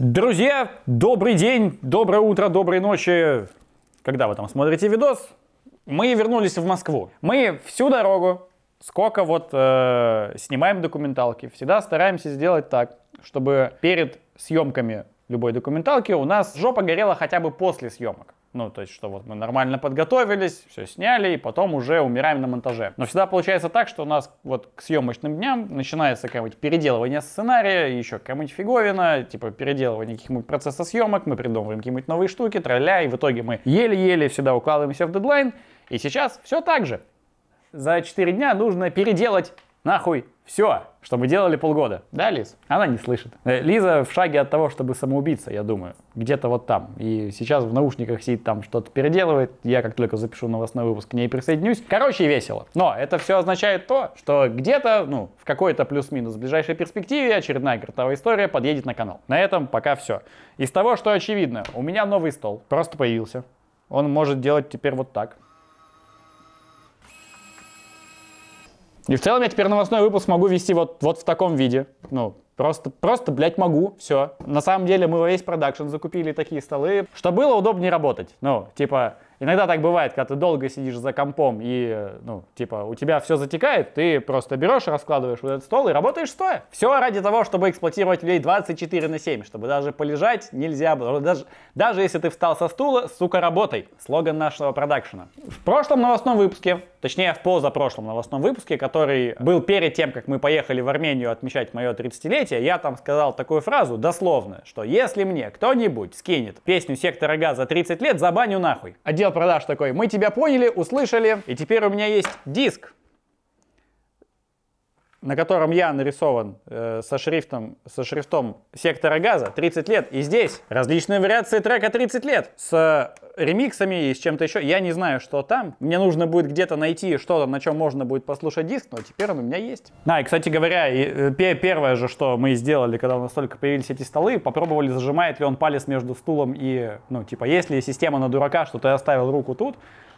Друзья, добрый день, доброе утро, доброй ночи. Когда вы там смотрите видос, мы вернулись в Москву. Мы всю дорогу, сколько вот э, снимаем документалки, всегда стараемся сделать так, чтобы перед съемками любой документалки у нас жопа горела хотя бы после съемок. Ну, то есть, что вот мы нормально подготовились, все сняли, и потом уже умираем на монтаже. Но всегда получается так, что у нас вот к съемочным дням начинается какое-нибудь переделывание сценария, еще какая-нибудь фиговина, типа переделывание каких-нибудь процесса съемок, мы придумываем какие-нибудь новые штуки, тролля, и в итоге мы еле-еле всегда укладываемся в дедлайн. И сейчас все так же. За 4 дня нужно переделать нахуй все, что мы делали полгода. Да, Лиз? Она не слышит. Э, Лиза в шаге от того, чтобы самоубиться, я думаю. Где-то вот там. И сейчас в наушниках сидит там что-то переделывает. Я как только запишу новостной выпуск, к ней присоединюсь. Короче, весело. Но это все означает то, что где-то, ну, в какой-то плюс-минус в ближайшей перспективе очередная гартовая история подъедет на канал. На этом пока все. Из того, что очевидно, у меня новый стол. Просто появился. Он может делать теперь вот так. И в целом я теперь новостной выпуск могу вести вот, вот в таком виде. Ну, просто, просто, блядь, могу, все. На самом деле мы весь продакшн закупили такие столы, что было удобнее работать. Ну, типа, Иногда так бывает, когда ты долго сидишь за компом и, ну, типа, у тебя все затекает, ты просто берешь, раскладываешь вот этот стол и работаешь стоя. Все ради того, чтобы эксплуатировать людей 24 на 7, чтобы даже полежать нельзя было. Даже, даже если ты встал со стула, сука, работай. Слоган нашего продакшена. В прошлом новостном выпуске, точнее, в позапрошлом новостном выпуске, который был перед тем, как мы поехали в Армению отмечать мое 30-летие, я там сказал такую фразу, дословно, что если мне кто-нибудь скинет песню Сектора Газа 30 лет, забаню нахуй. Отдел продаж такой, мы тебя поняли, услышали, и теперь у меня есть диск, на котором я нарисован э, со, шрифтом, со шрифтом сектора газа 30 лет. И здесь различные вариации трека 30 лет с ремиксами и с чем-то еще. Я не знаю, что там. Мне нужно будет где-то найти что-то, на чем можно будет послушать диск, но теперь он у меня есть. А, и, кстати говоря, и, э, первое же, что мы сделали, когда у нас только появились эти столы, попробовали, зажимает ли он палец между стулом и, ну, типа, если система на дурака, что ты оставил руку тут,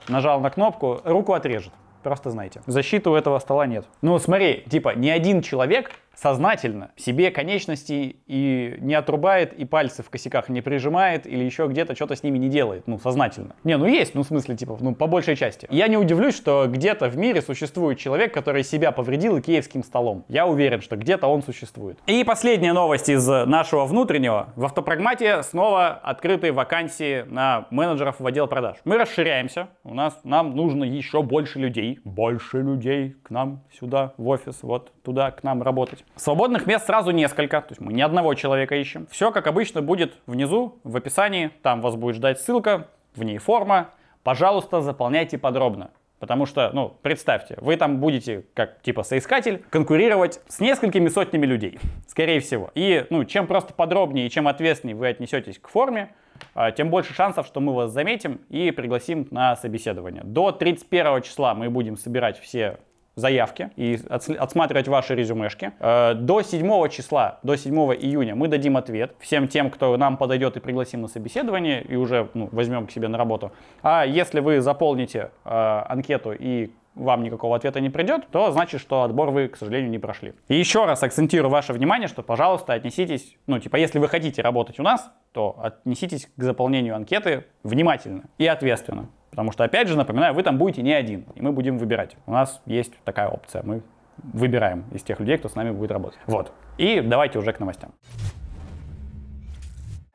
нажал на кнопку, руку отрежет. Просто знайте. Защиты у этого стола нет. Ну, смотри, типа, ни один человек сознательно себе конечности и не отрубает, и пальцы в косяках не прижимает, или еще где-то что-то с ними не делает, ну, сознательно. Не, ну есть, ну, в смысле, типа, ну, по большей части. Я не удивлюсь, что где-то в мире существует человек, который себя повредил киевским столом. Я уверен, что где-то он существует. И последняя новость из нашего внутреннего. В автопрагмате снова открытые вакансии на менеджеров в отдел продаж. Мы расширяемся, у нас, нам нужно еще больше людей, больше людей к нам сюда, в офис, вот туда, к нам работать. Свободных мест сразу несколько, то есть мы ни одного человека ищем. Все, как обычно, будет внизу, в описании, там вас будет ждать ссылка, в ней форма. Пожалуйста, заполняйте подробно. Потому что, ну, представьте, вы там будете, как типа соискатель, конкурировать с несколькими сотнями людей, скорее всего. И, ну, чем просто подробнее и чем ответственнее вы отнесетесь к форме, а, тем больше шансов, что мы вас заметим и пригласим на собеседование. До 31 числа мы будем собирать все заявки и отсматривать ваши резюмешки. Э, до 7 числа, до 7 июня мы дадим ответ всем тем, кто нам подойдет и пригласим на собеседование и уже ну, возьмем к себе на работу. А если вы заполните э, анкету и вам никакого ответа не придет, то значит, что отбор вы, к сожалению, не прошли. И еще раз акцентирую ваше внимание, что, пожалуйста, отнеситесь, ну, типа, если вы хотите работать у нас, то отнеситесь к заполнению анкеты внимательно и ответственно. Потому что, опять же, напоминаю, вы там будете не один, и мы будем выбирать. У нас есть такая опция, мы выбираем из тех людей, кто с нами будет работать. Вот. И давайте уже к новостям.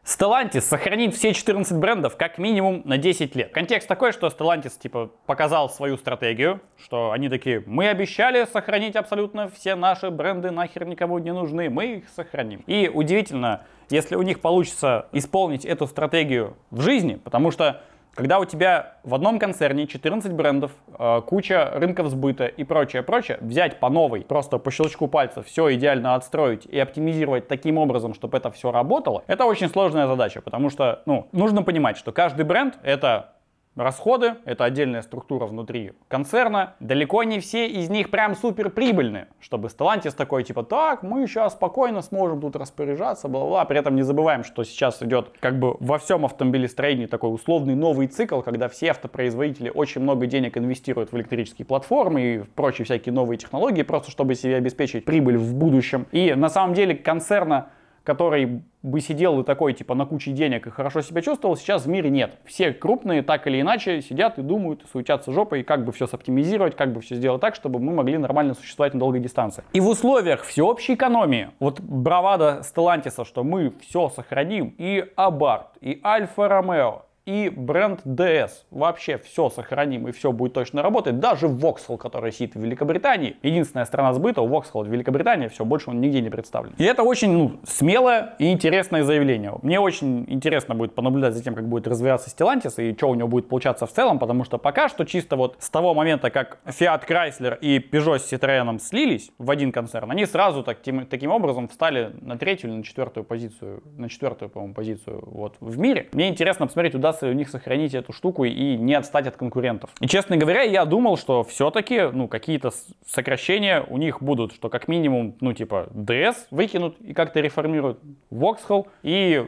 Stellantis сохранит все 14 брендов как минимум на 10 лет. Контекст такой, что Stellantis типа показал свою стратегию, что они такие, мы обещали сохранить абсолютно все наши бренды, нахер никому не нужны, мы их сохраним. И удивительно, если у них получится исполнить эту стратегию в жизни, потому что когда у тебя в одном концерне 14 брендов, э, куча рынков сбыта и прочее, прочее, взять по новой, просто по щелчку пальца все идеально отстроить и оптимизировать таким образом, чтобы это все работало, это очень сложная задача, потому что, ну, нужно понимать, что каждый бренд это Расходы — это отдельная структура внутри концерна. Далеко не все из них прям супер прибыльные, чтобы Stellantis такой типа, так, мы сейчас спокойно сможем тут распоряжаться, бла-бла. При этом не забываем, что сейчас идет как бы во всем автомобилестроении такой условный новый цикл, когда все автопроизводители очень много денег инвестируют в электрические платформы и прочие всякие новые технологии, просто чтобы себе обеспечить прибыль в будущем. И на самом деле концерна который бы сидел и такой, типа, на куче денег и хорошо себя чувствовал, сейчас в мире нет. Все крупные так или иначе сидят и думают, суетятся жопой, как бы все соптимизировать, как бы все сделать так, чтобы мы могли нормально существовать на долгой дистанции. И в условиях всеобщей экономии, вот бравада Стелантиса, что мы все сохраним, и Абарт, и Альфа Ромео, и бренд DS. Вообще все сохраним и все будет точно работать. Даже Vauxhall, который сидит в Великобритании, единственная страна сбыта у Vauxhall в Великобритании, все, больше он нигде не представлен. И это очень ну, смелое и интересное заявление. Мне очень интересно будет понаблюдать за тем, как будет развиваться Stellantis и что у него будет получаться в целом, потому что пока что чисто вот с того момента, как Fiat Chrysler и Peugeot с Citroёn слились в один концерн, они сразу так, тем, таким образом встали на третью или на четвертую позицию, на четвертую, по-моему, позицию вот в мире. Мне интересно посмотреть, удастся удастся у них сохранить эту штуку и не отстать от конкурентов. И, честно говоря, я думал, что все-таки, ну, какие-то сокращения у них будут, что как минимум, ну, типа, DS выкинут и как-то реформируют, Vauxhall и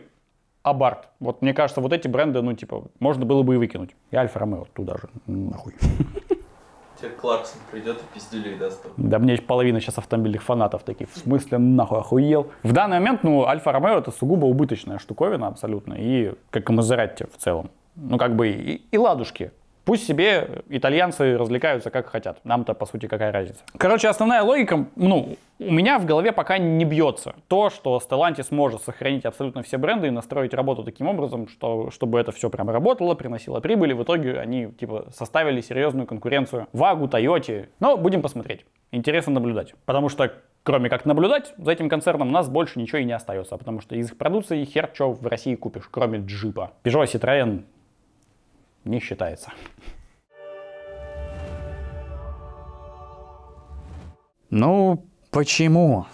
Абарт. Вот мне кажется, вот эти бренды, ну, типа, можно было бы и выкинуть. И Альфа Ромео туда же, нахуй. Тебе Кларксон придет и пиздюлей даст. Да мне половина сейчас автомобильных фанатов таких, в смысле, нахуй охуел. В данный момент, ну, Альфа Ромео это сугубо убыточная штуковина абсолютно, и как и Мазератти в целом. Ну, как бы и, и ладушки. Пусть себе итальянцы развлекаются как хотят. Нам-то, по сути, какая разница. Короче, основная логика, ну, у меня в голове пока не бьется. То, что Stellantis может сохранить абсолютно все бренды и настроить работу таким образом, что, чтобы это все прям работало, приносило прибыль, и в итоге они, типа, составили серьезную конкуренцию Вагу, Тойоте. Но будем посмотреть. Интересно наблюдать. Потому что кроме как наблюдать за этим концерном, у нас больше ничего и не остается, потому что из их продукции хер что в России купишь, кроме джипа. Peugeot, Citroёn не считается. Ну, почему?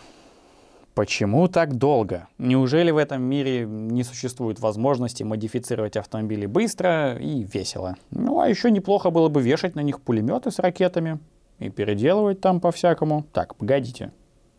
Почему так долго? Неужели в этом мире не существует возможности модифицировать автомобили быстро и весело? Ну, а еще неплохо было бы вешать на них пулеметы с ракетами и переделывать там по-всякому. Так, погодите.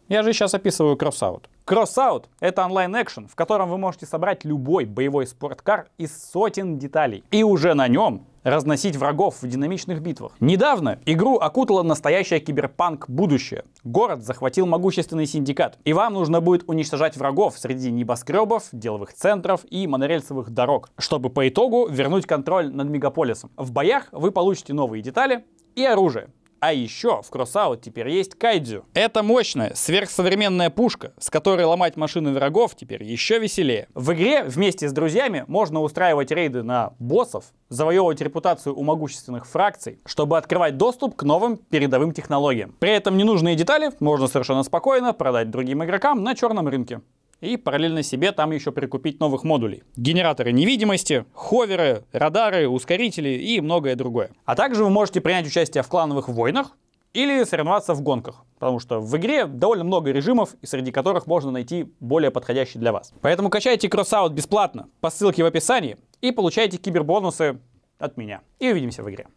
Я же сейчас описываю кроссаут. Crossout — это онлайн-экшен, в котором вы можете собрать любой боевой спорткар из сотен деталей. И уже на нем разносить врагов в динамичных битвах. Недавно игру окутала настоящая киберпанк будущее. Город захватил могущественный синдикат, и вам нужно будет уничтожать врагов среди небоскребов, деловых центров и монорельсовых дорог, чтобы по итогу вернуть контроль над мегаполисом. В боях вы получите новые детали и оружие. А еще в Crossout теперь есть кайдзю. Это мощная, сверхсовременная пушка, с которой ломать машины врагов теперь еще веселее. В игре вместе с друзьями можно устраивать рейды на боссов, завоевывать репутацию у могущественных фракций, чтобы открывать доступ к новым передовым технологиям. При этом ненужные детали можно совершенно спокойно продать другим игрокам на черном рынке и параллельно себе там еще прикупить новых модулей. Генераторы невидимости, ховеры, радары, ускорители и многое другое. А также вы можете принять участие в клановых войнах или соревноваться в гонках, потому что в игре довольно много режимов, среди которых можно найти более подходящий для вас. Поэтому качайте Crossout бесплатно по ссылке в описании и получайте кибербонусы от меня. И увидимся в игре.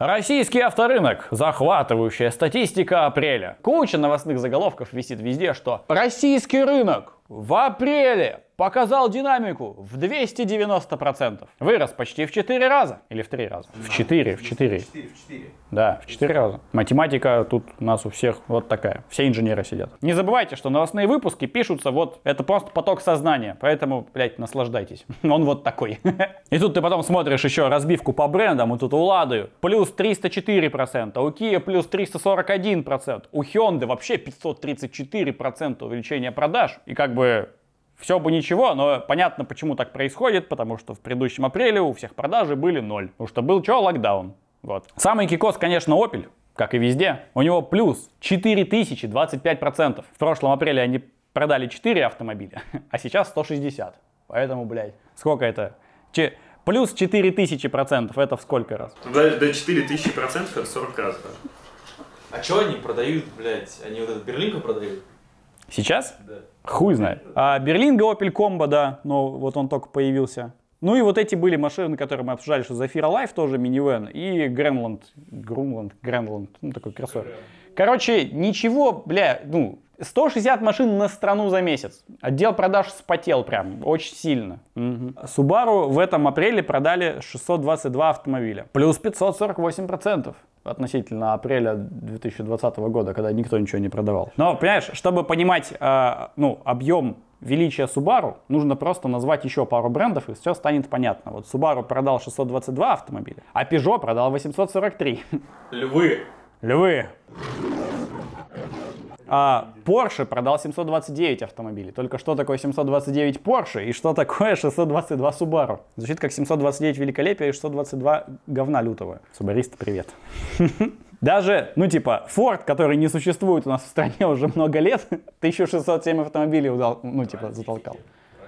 Российский авторынок. Захватывающая статистика апреля. Куча новостных заголовков висит везде, что российский рынок в апреле показал динамику в 290%. Вырос почти в 4 раза. Или в 3 раза? В 4, в 4. В 4, в 4. Да, в 4 раза. Математика тут у нас у всех вот такая. Все инженеры сидят. Не забывайте, что новостные выпуски пишутся вот, это просто поток сознания. Поэтому, блядь, наслаждайтесь. Он вот такой. И тут ты потом смотришь еще разбивку по брендам. И тут у Лады плюс 304%, у Kia плюс 341%, у Hyundai вообще 534% увеличения продаж. И как бы все бы ничего, но понятно, почему так происходит, потому что в предыдущем апреле у всех продажи были ноль. Потому что был что, локдаун. Вот. Самый кекос, конечно, Opel, как и везде. У него плюс 4025%. В прошлом апреле они продали 4 автомобиля, а сейчас 160. Поэтому, блядь, сколько это? Че, плюс 4000%, это в сколько раз? До, до 4000% это 40 раз, да. А что они продают, блядь? Они вот эту Berlingo продают? Сейчас? Да. Хуй знает. А Berlingo Opel Combo, да, но вот он только появился. Ну и вот эти были машины, которые мы обсуждали, что Zafira Life тоже минивэн и Гренланд, Грунланд, Гренланд, ну такой кроссовер. Короче, ничего, бля, ну, 160 машин на страну за месяц. Отдел продаж спотел прям, очень сильно. Угу. Subaru в этом апреле продали 622 автомобиля. Плюс 548%. Относительно апреля 2020 года, когда никто ничего не продавал. Но, понимаешь, чтобы понимать э, ну, объем величия Subaru, нужно просто назвать еще пару брендов, и все станет понятно. Вот Subaru продал 622 автомобиля, а Peugeot продал 843. Львы. Львы. А Porsche продал 729 автомобилей. Только что такое 729 Porsche и что такое 622 Subaru? Звучит как 729 великолепия и 622 говна лютого. Субаристы, привет. Даже, ну типа, Ford, который не существует у нас в стране уже много лет, 1607 автомобилей удал, ну типа затолкал.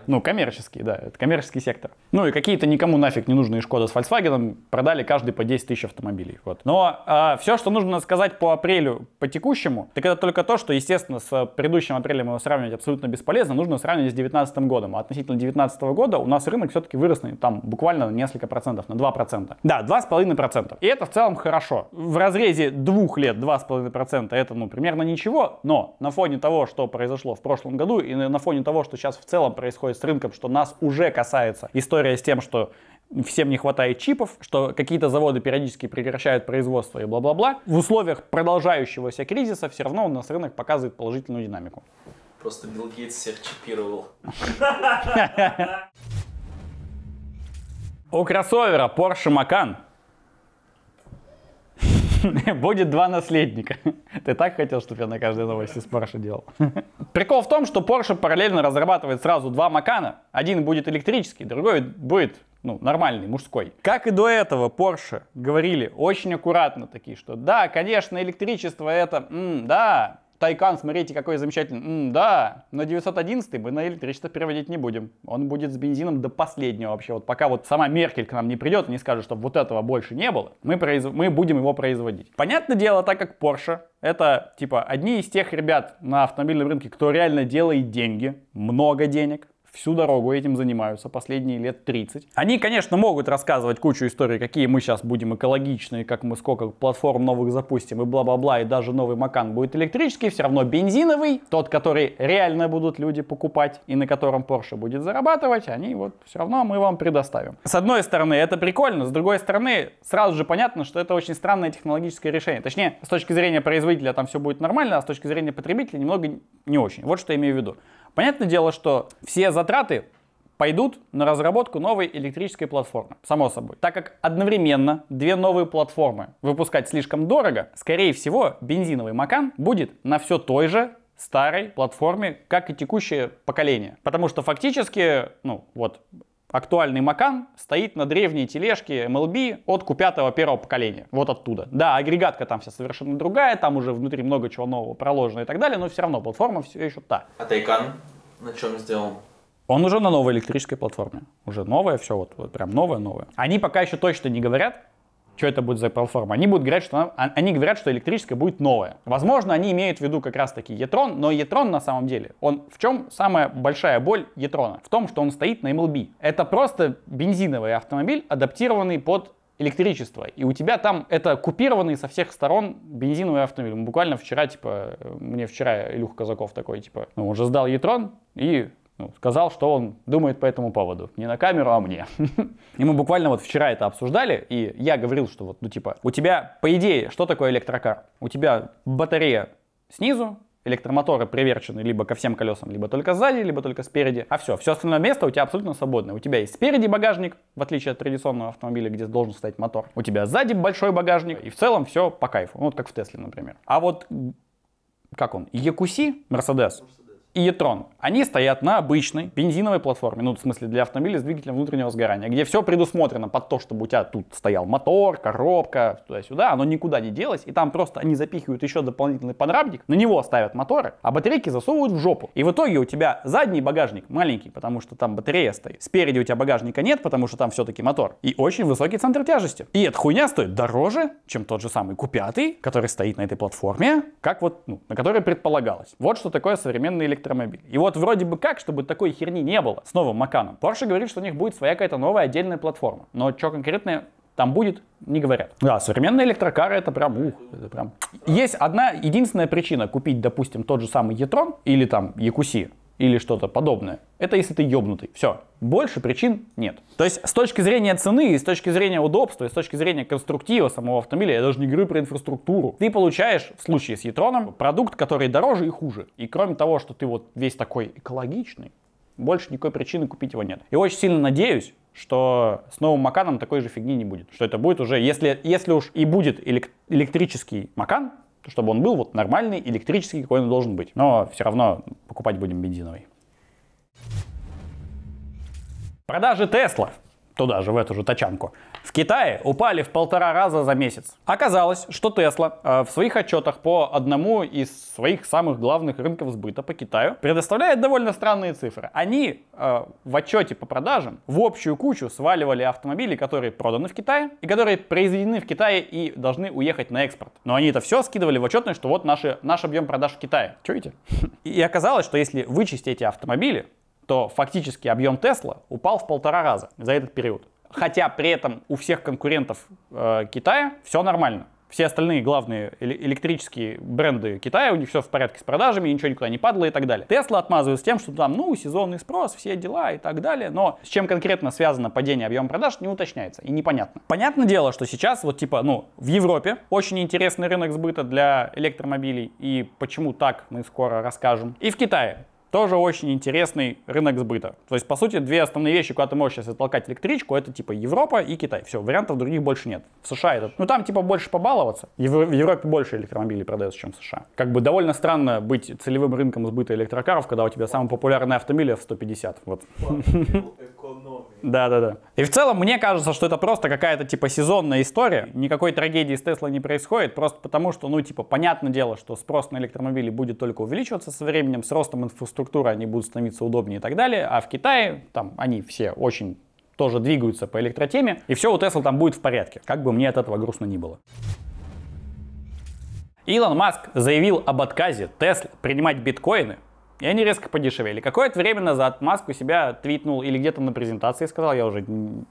Ну, коммерческий, да, это коммерческий сектор. Ну и какие-то никому нафиг не нужные Шкода с Volkswagen продали каждый по 10 тысяч автомобилей. Вот. Но а, все, что нужно сказать по апрелю, по текущему, так это только то, что, естественно, с предыдущим апрелем его сравнивать абсолютно бесполезно, нужно сравнивать с 2019 годом. А относительно 2019 года у нас рынок все-таки вырос там буквально на несколько процентов, на 2%. Да, 2,5%. И это в целом хорошо. В разрезе двух лет 2,5% это, ну, примерно ничего, но на фоне того, что произошло в прошлом году и на фоне того, что сейчас в целом происходит с рынком, что нас уже касается история с тем, что всем не хватает чипов, что какие-то заводы периодически прекращают производство и бла-бла-бла. В условиях продолжающегося кризиса все равно у нас рынок показывает положительную динамику. Просто Билл Гейтс всех чипировал. У кроссовера Porsche Macan будет два наследника. Ты так хотел, чтобы я на каждой новости с Porsche делал? Прикол в том, что Porsche параллельно разрабатывает сразу два Макана. Один будет электрический, другой будет ну, нормальный, мужской. Как и до этого Porsche говорили очень аккуратно такие, что да, конечно, электричество это, м, да, Тайкан, смотрите, какой замечательный. М, да, но 911 мы на электричество переводить не будем. Он будет с бензином до последнего вообще. Вот пока вот сама Меркель к нам не придет и не скажет, что вот этого больше не было, мы, произ... мы будем его производить. Понятное дело, так как Porsche это типа одни из тех ребят на автомобильном рынке, кто реально делает деньги, много денег, всю дорогу этим занимаются последние лет 30. Они, конечно, могут рассказывать кучу историй, какие мы сейчас будем экологичные, как мы сколько платформ новых запустим и бла-бла-бла, и даже новый Макан будет электрический, все равно бензиновый, тот, который реально будут люди покупать и на котором Porsche будет зарабатывать, они вот все равно мы вам предоставим. С одной стороны, это прикольно, с другой стороны, сразу же понятно, что это очень странное технологическое решение. Точнее, с точки зрения производителя там все будет нормально, а с точки зрения потребителя немного не очень. Вот что я имею в виду. Понятное дело, что все затраты пойдут на разработку новой электрической платформы, само собой. Так как одновременно две новые платформы выпускать слишком дорого, скорее всего, бензиновый Макан будет на все той же старой платформе, как и текущее поколение. Потому что фактически, ну вот, актуальный Макан стоит на древней тележке MLB от Q5 первого поколения. Вот оттуда. Да, агрегатка там вся совершенно другая, там уже внутри много чего нового проложено и так далее, но все равно платформа все еще та. А Тайкан на чем сделан? Он уже на новой электрической платформе. Уже новая, все вот, вот прям новое-новое. Они пока еще точно не говорят, что это будет за платформа. Они будут говорить, что а, они говорят, что электрическая будет новая. Возможно, они имеют в виду как раз таки Етрон, но Етрон на самом деле, он в чем самая большая боль Етрона? В том, что он стоит на MLB. Это просто бензиновый автомобиль, адаптированный под электричество. И у тебя там это купированный со всех сторон бензиновый автомобиль. Буквально вчера, типа, мне вчера Илюх Казаков такой, типа, ну, он же сдал Етрон и ну, сказал, что он думает по этому поводу. Не на камеру, а мне. И мы буквально вот вчера это обсуждали, и я говорил, что вот, ну типа, у тебя, по идее, что такое электрокар? У тебя батарея снизу, электромоторы приверчены либо ко всем колесам, либо только сзади, либо только спереди. А все, все остальное место у тебя абсолютно свободное. У тебя есть спереди багажник, в отличие от традиционного автомобиля, где должен стоять мотор. У тебя сзади большой багажник, и в целом все по кайфу. Ну, вот как в Тесле, например. А вот, как он, Якуси, Мерседес, и e-tron, они стоят на обычной бензиновой платформе, ну, в смысле, для автомобиля с двигателем внутреннего сгорания, где все предусмотрено под то, чтобы у тебя тут стоял мотор, коробка, туда-сюда, оно никуда не делось, и там просто они запихивают еще дополнительный подрамник, на него ставят моторы, а батарейки засовывают в жопу. И в итоге у тебя задний багажник маленький, потому что там батарея стоит. Спереди у тебя багажника нет, потому что там все-таки мотор. И очень высокий центр тяжести. И эта хуйня стоит дороже, чем тот же самый Q5, который стоит на этой платформе, как вот, ну, на которой предполагалось. Вот что такое современный электромобиль электромобиль. И вот вроде бы как, чтобы такой херни не было с новым Маканом. Porsche говорит, что у них будет своя какая-то новая отдельная платформа. Но что конкретно там будет, не говорят. Да, современные электрокары это прям, ух, это прям. Есть одна единственная причина купить, допустим, тот же самый e или там Якуси или что-то подобное. Это если ты ёбнутый. Все. Больше причин нет. То есть с точки зрения цены, и с точки зрения удобства, и с точки зрения конструктива самого автомобиля, я даже не говорю про инфраструктуру, ты получаешь в случае с Етроном продукт, который дороже и хуже. И кроме того, что ты вот весь такой экологичный, больше никакой причины купить его нет. И очень сильно надеюсь, что с новым Маканом такой же фигни не будет. Что это будет уже, если, если уж и будет элек- электрический Макан, чтобы он был вот нормальный, электрический, какой он должен быть. Но все равно покупать будем бензиновый. Продажи Тесла туда же, в эту же тачанку, в Китае упали в полтора раза за месяц. Оказалось, что Tesla э, в своих отчетах по одному из своих самых главных рынков сбыта по Китаю предоставляет довольно странные цифры. Они э, в отчете по продажам в общую кучу сваливали автомобили, которые проданы в Китае и которые произведены в Китае и должны уехать на экспорт. Но они это все скидывали в отчетность, что вот наши, наш объем продаж в Китае. Чуете? И оказалось, что если вычесть эти автомобили, то фактически объем Тесла упал в полтора раза за этот период. Хотя при этом у всех конкурентов э, Китая все нормально. Все остальные главные электрические бренды Китая, у них все в порядке с продажами, ничего никуда не падало и так далее. Тесла отмазывается тем, что там, ну, сезонный спрос, все дела и так далее, но с чем конкретно связано падение объема продаж, не уточняется и непонятно. Понятное дело, что сейчас вот типа, ну, в Европе очень интересный рынок сбыта для электромобилей, и почему так мы скоро расскажем. И в Китае тоже очень интересный рынок сбыта. То есть, по сути, две основные вещи, куда ты можешь сейчас оттолкать электричку, это типа Европа и Китай. Все, вариантов других больше нет. В США это, ну там типа больше побаловаться. В Европе больше электромобилей продается, чем в США. Как бы довольно странно быть целевым рынком сбыта электрокаров, когда у тебя самый популярный автомобиль в 150. Вот. Да, да, да. И в целом мне кажется, что это просто какая-то типа сезонная история. Никакой трагедии с Теслой не происходит, просто потому что, ну, типа, понятное дело, что спрос на электромобили будет только увеличиваться со временем, с ростом инфраструктуры они будут становиться удобнее и так далее. А в Китае, там, они все очень тоже двигаются по электротеме, и все у Тесла там будет в порядке, как бы мне от этого грустно ни было. Илон Маск заявил об отказе Тесла принимать биткоины и они резко подешевели. Какое-то время назад Маск у себя твитнул или где-то на презентации сказал, я уже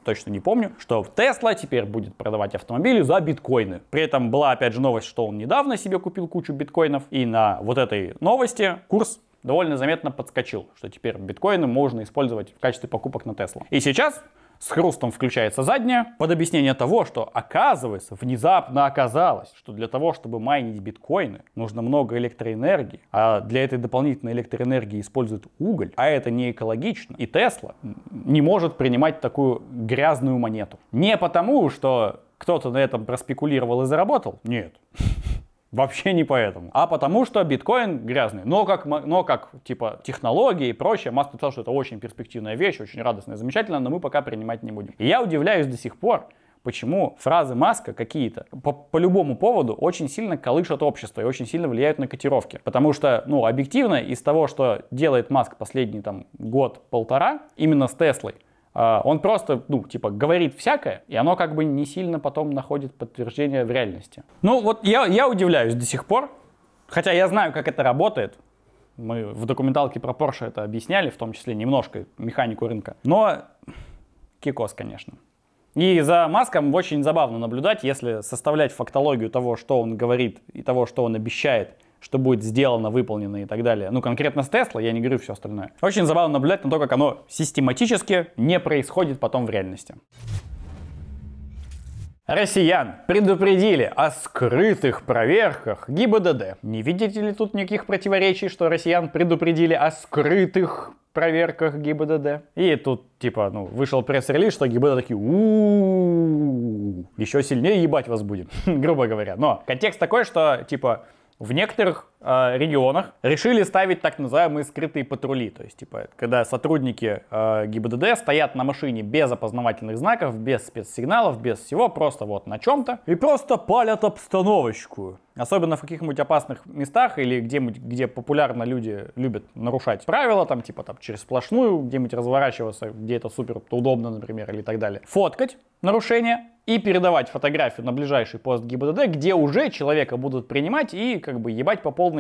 точно не помню, что Тесла теперь будет продавать автомобили за биткоины. При этом была опять же новость, что он недавно себе купил кучу биткоинов, и на вот этой новости курс довольно заметно подскочил, что теперь биткоины можно использовать в качестве покупок на Тесла. И сейчас с хрустом включается задняя, под объяснение того, что оказывается, внезапно оказалось, что для того, чтобы майнить биткоины, нужно много электроэнергии, а для этой дополнительной электроэнергии используют уголь, а это не экологично. И Тесла не может принимать такую грязную монету. Не потому, что кто-то на этом проспекулировал и заработал, нет. Вообще не поэтому. А потому что биткоин грязный. Но как, но как типа технологии и прочее, Маск сказал, что это очень перспективная вещь, очень радостная, замечательная, но мы пока принимать не будем. И я удивляюсь до сих пор, почему фразы Маска какие-то по, по любому поводу очень сильно колышат общество и очень сильно влияют на котировки. Потому что, ну, объективно, из того, что делает Маск последний там год-полтора, именно с Теслой, он просто, ну, типа, говорит всякое, и оно как бы не сильно потом находит подтверждение в реальности. Ну, вот я, я удивляюсь до сих пор, хотя я знаю, как это работает. Мы в документалке про Porsche это объясняли, в том числе немножко механику рынка. Но кекос, конечно. И за Маском очень забавно наблюдать, если составлять фактологию того, что он говорит и того, что он обещает, что будет сделано, выполнено и так далее. Ну, конкретно с Tesla, я не говорю все остальное. Очень забавно наблюдать на то, как оно систематически не происходит потом в реальности. Россиян предупредили о скрытых проверках ГИБДД. Не видите ли тут никаких противоречий, что россиян предупредили о скрытых проверках ГИБДД? И тут, типа, ну, вышел пресс-релиз, что ГИБДД такие, у еще сильнее ебать вас будет, грубо говоря. Но контекст такой, что, типа, в некоторых э, регионах решили ставить так называемые скрытые патрули. То есть, типа, когда сотрудники э, ГИБДД стоят на машине без опознавательных знаков, без спецсигналов, без всего, просто вот на чем-то, и просто палят обстановочку. Особенно в каких-нибудь опасных местах или где-нибудь, где популярно люди любят нарушать правила, там типа там через сплошную, где-нибудь разворачиваться, где это супер удобно, например, или так далее. Фоткать нарушение и передавать фотографию на ближайший пост ГИБДД, где уже человека будут принимать и как бы ебать по полной,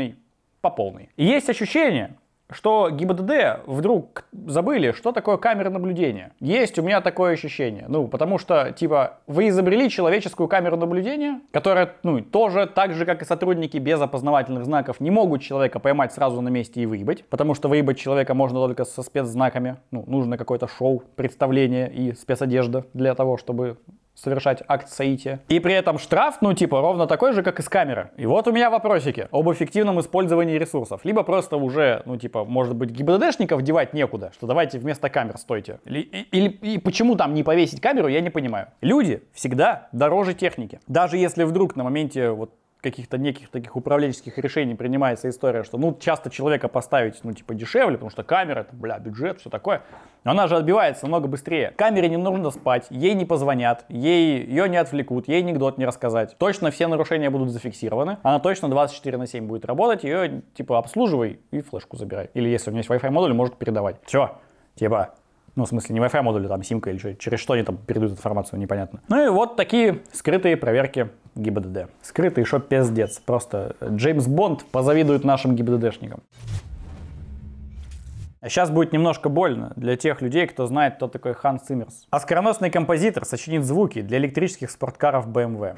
по полной. И есть ощущение, что ГИБДД вдруг забыли, что такое камера наблюдения. Есть у меня такое ощущение. Ну, потому что, типа, вы изобрели человеческую камеру наблюдения, которая, ну, тоже так же, как и сотрудники без опознавательных знаков, не могут человека поймать сразу на месте и выебать, потому что выебать человека можно только со спецзнаками. Ну, нужно какое-то шоу, представление и спецодежда для того, чтобы совершать акт соития. И при этом штраф, ну, типа, ровно такой же, как и с камеры. И вот у меня вопросики об эффективном использовании ресурсов. Либо просто уже, ну, типа, может быть, ГИБДДшников девать некуда, что давайте вместо камер стойте. Или, или и почему там не повесить камеру, я не понимаю. Люди всегда дороже техники. Даже если вдруг на моменте вот каких-то неких таких управленческих решений принимается история, что ну часто человека поставить ну типа дешевле, потому что камера, это, бля, бюджет, все такое. Но она же отбивается намного быстрее. Камере не нужно спать, ей не позвонят, ей ее не отвлекут, ей анекдот не рассказать. Точно все нарушения будут зафиксированы. Она точно 24 на 7 будет работать, ее типа обслуживай и флешку забирай. Или если у меня есть Wi-Fi модуль, может передавать. Все. Типа, ну, в смысле, не Wi-Fi модуль, а там симка или что, через что они там передают информацию, непонятно. Ну и вот такие скрытые проверки ГИБДД. Скрытый шо пиздец. Просто Джеймс Бонд позавидует нашим ГИБДДшникам. А сейчас будет немножко больно для тех людей, кто знает, кто такой Ханс Циммерс. Оскароносный композитор сочинит звуки для электрических спорткаров BMW.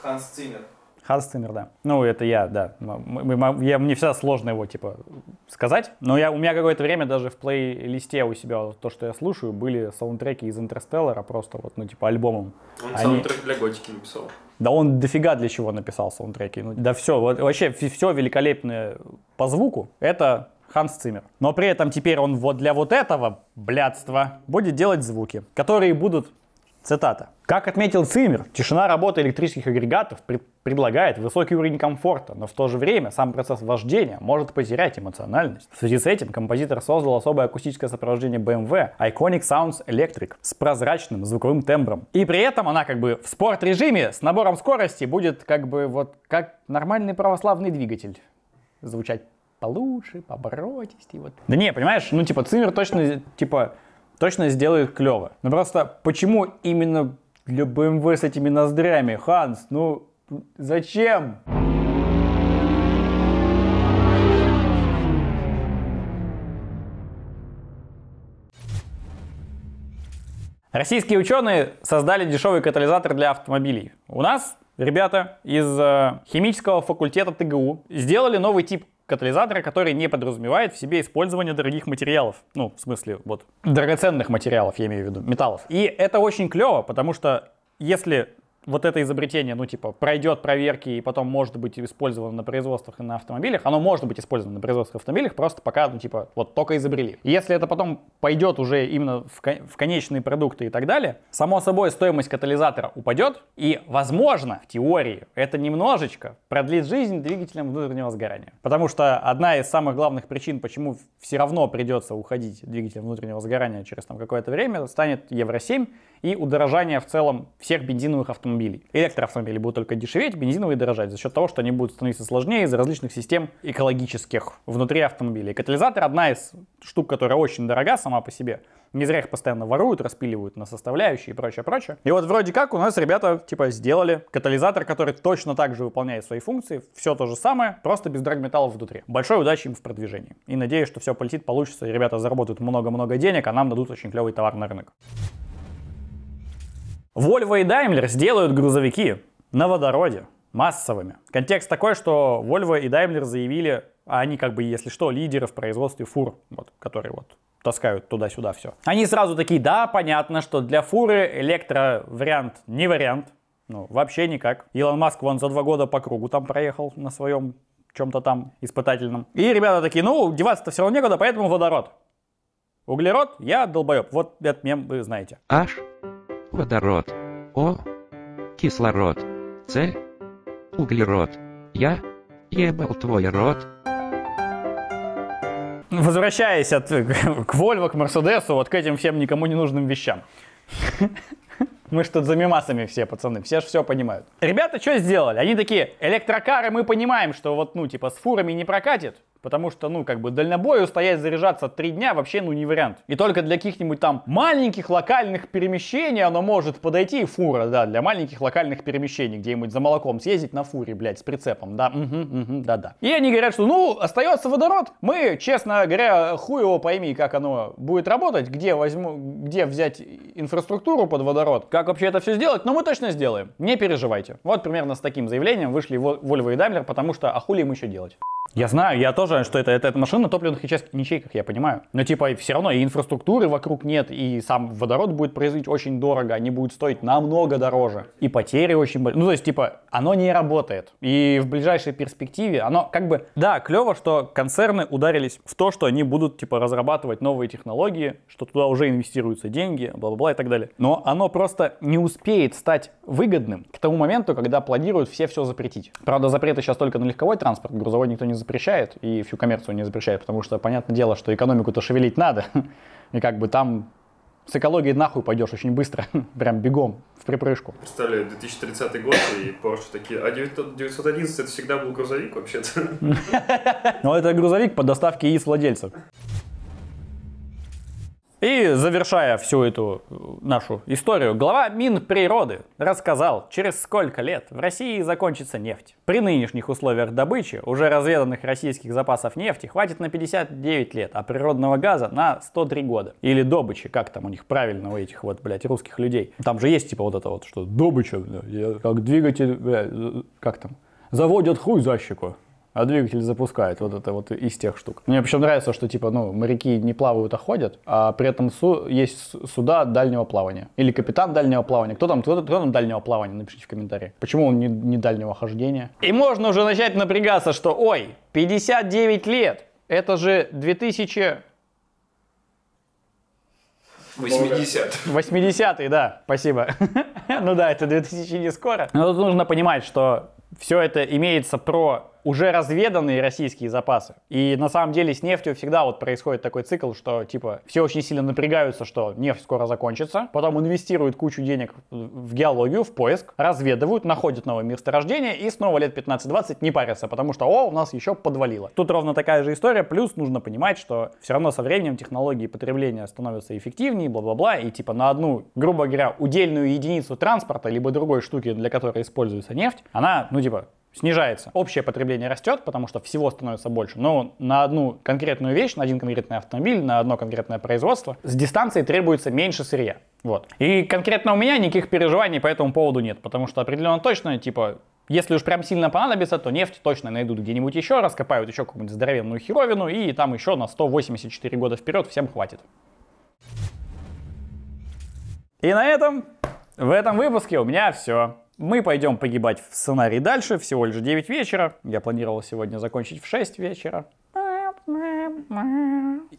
Ханс Циммер. Ханс Циммер, да. Ну, это я, да. Я, мне всегда сложно его, типа, сказать. Но я, у меня какое-то время даже в плейлисте у себя, вот то, что я слушаю, были саундтреки из Интерстеллара, просто вот, ну, типа, альбомом. Он Они- саундтрек для готики написал. Да он дофига для чего написал саундтреки. Ну, да все, вот, вообще все великолепное по звуку, это Ханс Циммер. Но при этом теперь он вот для вот этого блядства будет делать звуки, которые будут, цитата. Как отметил Циммер, тишина работы электрических агрегатов при- предлагает высокий уровень комфорта, но в то же время сам процесс вождения может потерять эмоциональность. В связи с этим композитор создал особое акустическое сопровождение BMW Iconic Sounds Electric с прозрачным звуковым тембром. И при этом она как бы в спорт-режиме с набором скорости будет как бы вот как нормальный православный двигатель звучать получше, поборотистей, вот. Да не, понимаешь, ну типа Циммер точно, типа, точно сделает клево. Но просто почему именно для BMW с этими ноздрями, Ханс, ну зачем? Российские ученые создали дешевый катализатор для автомобилей. У нас ребята из э, химического факультета ТГУ сделали новый тип катализатора, который не подразумевает в себе использование дорогих материалов. Ну, в смысле, вот, драгоценных материалов, я имею в виду, металлов. И это очень клево, потому что если вот это изобретение, ну, типа, пройдет проверки и потом может быть использовано на производствах и на автомобилях, оно может быть использовано на производствах и автомобилях, просто пока, ну, типа, вот только изобрели. Если это потом пойдет уже именно в, кон- в конечные продукты и так далее, само собой стоимость катализатора упадет, и, возможно, в теории, это немножечко продлит жизнь двигателям внутреннего сгорания. Потому что одна из самых главных причин, почему все равно придется уходить двигателям внутреннего сгорания через там какое-то время, станет Евро-7 и удорожание в целом всех бензиновых автомобилей. Электроавтомобили будут только дешеветь, бензиновые дорожать за счет того, что они будут становиться сложнее из-за различных систем экологических внутри автомобилей. Катализатор одна из штук, которая очень дорога сама по себе. Не зря их постоянно воруют, распиливают на составляющие и прочее, прочее. И вот вроде как у нас ребята типа сделали катализатор, который точно так же выполняет свои функции. Все то же самое, просто без драгметаллов внутри. Большой удачи им в продвижении. И надеюсь, что все полетит, получится, и ребята заработают много-много денег, а нам дадут очень клевый товар на рынок. Volvo и Daimler сделают грузовики на водороде, массовыми. Контекст такой, что Volvo и Daimler заявили, а они как бы, если что, лидеры в производстве фур, вот, которые вот таскают туда-сюда все. Они сразу такие, да, понятно, что для фуры электровариант не вариант, ну, вообще никак. Илон Маск вон за два года по кругу там проехал на своем чем-то там испытательном. И ребята такие, ну, деваться-то все равно некуда, поэтому водород. Углерод, я долбоеб. Вот этот мем вы знаете. H. Водород. О. Кислород. С. Углерод. Я. Ебал твой рот. Возвращаясь от, к Volvo, к Мерседесу, вот к этим всем никому не нужным вещам. Мы что тут за мимасами все, пацаны, все же все понимают. Ребята что сделали? Они такие, электрокары мы понимаем, что вот, ну, типа, с фурами не прокатит, потому что, ну, как бы дальнобою стоять, заряжаться три дня вообще, ну, не вариант. И только для каких-нибудь там маленьких локальных перемещений оно может подойти, фура, да, для маленьких локальных перемещений, где-нибудь за молоком съездить на фуре, блядь, с прицепом, да, угу, угу, да-да. И они говорят, что, ну, остается водород, мы, честно говоря, хуй его пойми, как оно будет работать, где возьму, где взять инфраструктуру под водород, как вообще это все сделать, но мы точно сделаем, не переживайте. Вот примерно с таким заявлением вышли Volvo и Daimler, потому что, а хули им еще делать? Я знаю, я тоже, что это, это, это машина на топливных ячейках, я понимаю. Но типа все равно и инфраструктуры вокруг нет, и сам водород будет производить очень дорого, они будут стоить намного дороже. И потери очень большие. Ну то есть типа оно не работает. И в ближайшей перспективе оно как бы... Да, клево, что концерны ударились в то, что они будут типа разрабатывать новые технологии, что туда уже инвестируются деньги, бла-бла-бла и так далее. Но оно просто не успеет стать выгодным к тому моменту, когда планируют все все запретить. Правда, запреты сейчас только на легковой транспорт, грузовой никто не запрещает и всю коммерцию не запрещает, потому что, понятное дело, что экономику-то шевелить надо. И как бы там с экологией нахуй пойдешь очень быстро, прям бегом, в припрыжку. Представляю, 2030 год, и Porsche такие, а 900 911 это всегда был грузовик вообще-то. Но это грузовик по доставке из владельцев. И завершая всю эту э, нашу историю, глава Минприроды рассказал, через сколько лет в России закончится нефть. При нынешних условиях добычи уже разведанных российских запасов нефти хватит на 59 лет, а природного газа на 103 года. Или добычи, как там у них правильно у этих вот, блядь, русских людей. Там же есть типа вот это вот, что добыча, бля, я как двигатель, бля, э, как там, заводят хуй за щеку а двигатель запускает. Вот это вот из тех штук. Мне причем нравится, что типа, ну, моряки не плавают, а ходят, а при этом су- есть суда дальнего плавания. Или капитан дальнего плавания. Кто там, кто, кто там дальнего плавания? Напишите в комментариях. Почему он не, не дальнего хождения? И можно уже начать напрягаться, что, ой, 59 лет, это же 2000... 80. 80-й, да, спасибо. ну да, это 2000 не скоро. Но тут нужно понимать, что все это имеется про уже разведанные российские запасы. И на самом деле с нефтью всегда вот происходит такой цикл, что типа все очень сильно напрягаются, что нефть скоро закончится, потом инвестируют кучу денег в геологию, в поиск, разведывают, находят новое месторождение и снова лет 15-20 не парятся, потому что, о, у нас еще подвалило. Тут ровно такая же история, плюс нужно понимать, что все равно со временем технологии потребления становятся эффективнее, бла-бла-бла, и типа на одну, грубо говоря, удельную единицу транспорта, либо другой штуки, для которой используется нефть, она, ну типа, снижается. Общее потребление растет, потому что всего становится больше. Но на одну конкретную вещь, на один конкретный автомобиль, на одно конкретное производство с дистанции требуется меньше сырья. Вот. И конкретно у меня никаких переживаний по этому поводу нет, потому что определенно точно, типа, если уж прям сильно понадобится, то нефть точно найдут где-нибудь еще, раскопают еще какую-нибудь здоровенную херовину, и там еще на 184 года вперед всем хватит. И на этом, в этом выпуске у меня все. Мы пойдем погибать в сценарий дальше, всего лишь 9 вечера. Я планировал сегодня закончить в 6 вечера.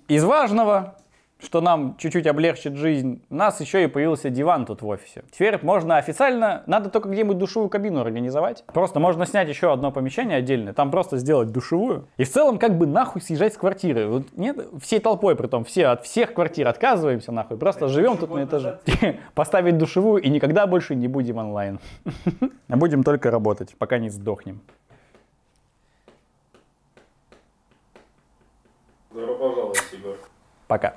Из важного, что нам чуть-чуть облегчит жизнь, у нас еще и появился диван тут в офисе. Теперь можно официально, надо только где-нибудь душевую кабину организовать. Просто можно снять еще одно помещение отдельное, там просто сделать душевую. И в целом как бы нахуй съезжать с квартиры. Вот нет, всей толпой при том, все от всех квартир отказываемся нахуй, просто живем тут на этаже. Поставить душевую и никогда больше не будем онлайн. А будем только работать, пока не сдохнем. Добро пожаловать, Егор. Пока.